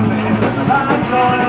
I'm going to